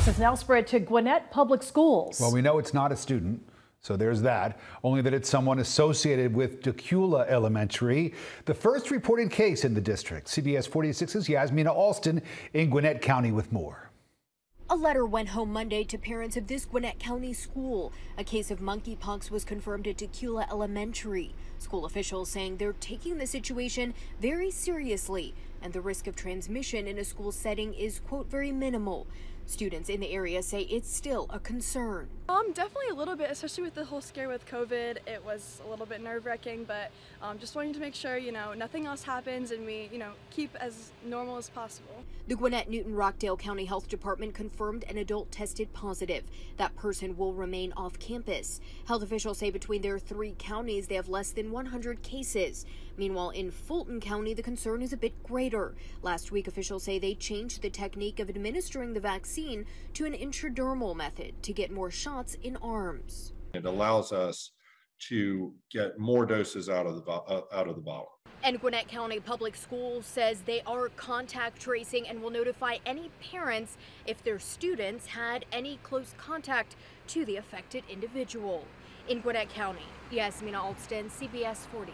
chaos has now spread to Gwinnett Public Schools. Well, we know it's not a student. So there's that. Only that it's someone associated with Dacula Elementary, the first reported case in the district. CBS 46's Yasmina Alston in Gwinnett County with more. A letter went home Monday to parents of this Gwinnett County school. A case of monkeypox was confirmed at Dacula Elementary. School officials saying they're taking the situation very seriously and the risk of transmission in a school setting is, quote, very minimal. Students in the area say it's still a concern. Um, definitely a little bit, especially with the whole scare with COVID. It was a little bit nerve-wracking, but um, just wanting to make sure, you know, nothing else happens and we, you know, keep as normal as possible. The Gwinnett Newton Rockdale County Health Department confirmed an adult tested positive. That person will remain off campus. Health officials say between their three counties, they have less than 100 cases. Meanwhile, in Fulton County, the concern is a bit greater. Last week, officials say they changed the technique of administering the vaccine to an intradermal method to get more shots in arms. It allows us to get more doses out of the uh, out of the bottle. And Gwinnett County Public Schools says they are contact tracing and will notify any parents if their students had any close contact to the affected individual. In Gwinnett County, Yasmina Alston, CBS 40.